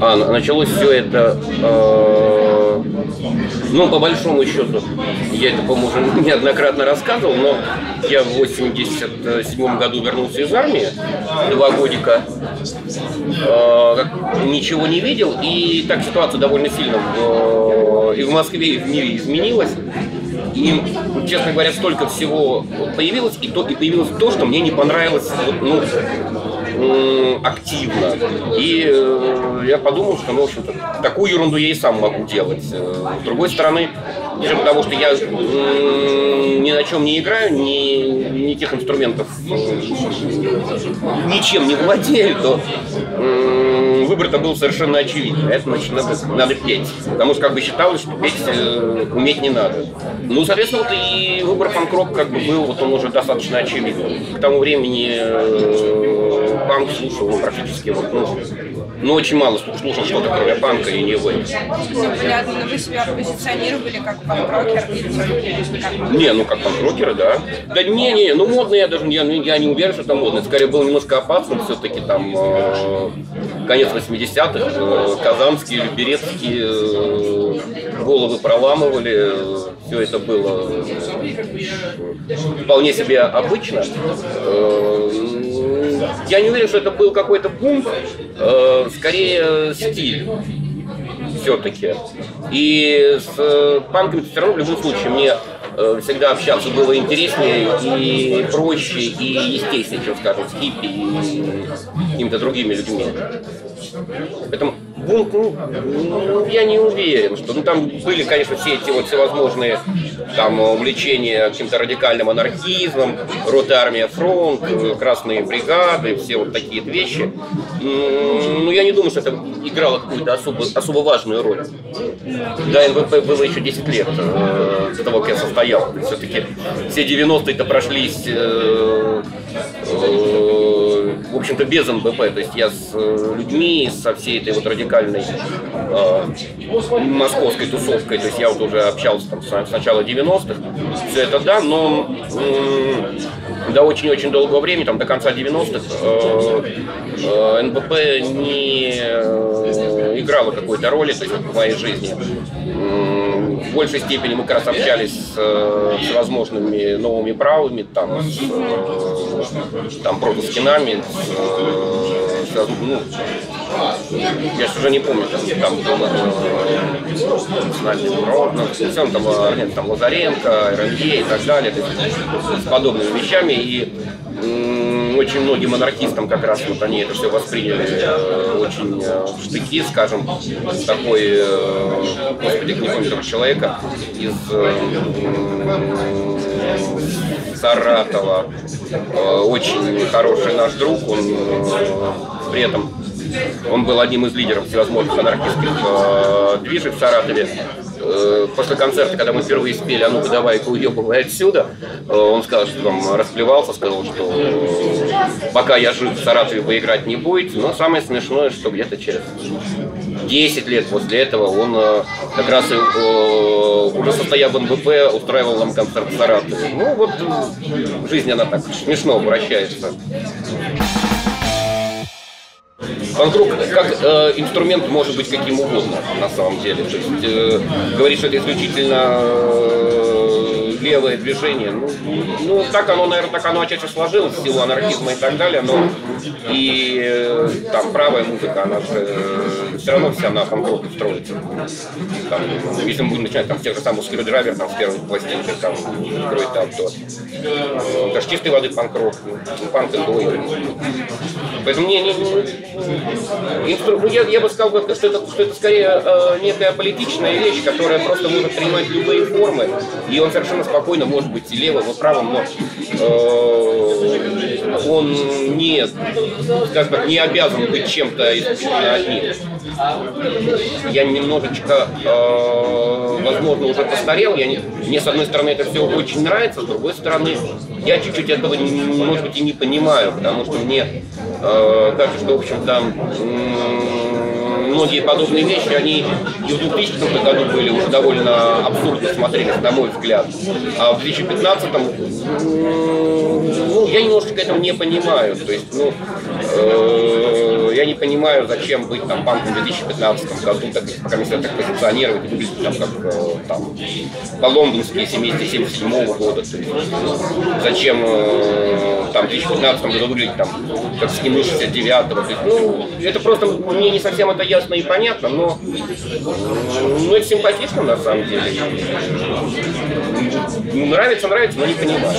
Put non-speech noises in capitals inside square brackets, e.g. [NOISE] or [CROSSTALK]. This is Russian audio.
А, началось все это, э, ну, по большому счету, я это, по-моему, уже [LAUGHS] неоднократно рассказывал, но я в 87 году вернулся из армии, два годика, э, ничего не видел, и так ситуация довольно сильно в, и в Москве, и в мире изменилась. И, честно говоря, столько всего появилось, и, то, и появилось то, что мне не понравилось ну, активно. И э, я подумал, что, ну, в общем-то, такую ерунду я и сам могу делать. Э, с другой стороны, из-за того, что я ни на чем не играю, ни, ни тех инструментов э, ничем не владею, то выбор-то был совершенно очевидный. Это значит, надо, надо петь. Потому что как бы считалось, что петь э, уметь не надо. Ну, соответственно, вот и выбор панк-рок как бы был, вот он уже достаточно очевидный. К тому времени э, панк слушал ну, практически вот, ну, ну, очень мало слушал что-то, кроме панка и не вейв. Ну, вы себя позиционировали как панк-рокер Не, ну как панк-рокеры, да. Да не, не, ну модно я даже, я, я не уверен, что это модно. Скорее было немножко опасно все-таки там э, конец 80-х, э, казанские, люберецкие э, головы проламывали, все это было вполне себе обычно. Э, я не уверен, что это был какой-то бум, э, скорее стиль все-таки. И с э, панками все равно в любом случае мне э, всегда общаться было интереснее и проще, и естественнее, чем, скажем, с хиппи и какими-то другими людьми. Поэтому бунт, ну, ну, я не уверен, что ну, там были, конечно, все эти вот всевозможные там увлечения каким-то радикальным анархизмом, рота армия фронт, красные бригады, все вот такие вещи. Ну, я не думаю, что это играло какую-то особо, особо важную роль. Да, НВП было еще 10 лет э, до того, как я состоял. Все-таки все 90-е-то прошлись э, э, в общем-то, без НБП. То есть я с э, людьми, со всей этой вот радикальной э, московской тусовкой, то есть я вот уже общался там с, начала 90-х, все это да, но э, до очень-очень долгого времени, там до конца 90-х, э, э, НБП не э, играла какой-то роли то есть, в моей жизни в большей степени мы как раз общались с, э, с возможными новыми правами, там, с, э, там протоскинами, с, э, с, ну, я уже не помню, там, там был национальный народ, ну, там, нет, там Лазаренко, РНГ и так далее, с подобными вещами. И очень многим анархистам как раз вот они это все восприняли э, очень э, в штыки, скажем, такой, э, господи, не помню этого человека, из Саратова, очень хороший наш друг, он при этом он был одним из лидеров всевозможных анархистских э, движек в Саратове. Э, после концерта, когда мы впервые спели «А ну-ка давай-ка уебывай отсюда», э, он сказал, что там расплевался, сказал, что э, пока я жив в Саратове вы играть не будете. Но самое смешное, что где-то через 10 лет после этого он э, как раз э, уже состоя в НБП устраивал нам концерт в Саратове. Ну вот э, жизнь она так смешно вращается. Панк-рок как э, инструмент может быть каким угодно на самом деле. То есть э, говорить, что это исключительно э, левое движение, ну, ну так оно, наверное, так оно отчасти сложилось в силу анархизма и так далее, но и э, там правая музыка, она же э, все равно вся на панк-роке строится. Там, если мы будем начинать там, с тех же самых Skrewdriver, там, с первых пластинки, там, откроет там, то э, это же чистой воды панк-рок, панк н Поэтому не, не, не. Инстру... ну, я, я бы сказал, что это, что это скорее э, некая политичная вещь, которая просто может принимать любые формы, и он совершенно спокойно может быть и левым, и правым, но э, он не, скажем так, не обязан быть чем-то исключительно одним. Я немножечко, э, возможно, уже постарел. Я не, мне, с одной стороны, это все очень нравится, с другой стороны, я чуть-чуть этого, может быть, и не понимаю, потому что мне э, кажется, что, в общем-то, многие подобные вещи, они и в 2000 году были уже довольно абсурдно смотрелись, на мой взгляд. А в 2015 ну, я немножечко этого не понимаю. То есть, ну, э, я не понимаю, зачем быть там банком в 2015 году, так, пока себя так позиционировать выглядеть там, как э, там, по-лондонски 77 года. То есть, зачем э, там в 2015 году выглядеть там, как с 69 -го. есть, ну, это просто мне не совсем это ясно и понятно, но ну, это симпатично на самом деле. Ну, нравится, нравится, но не понимаю.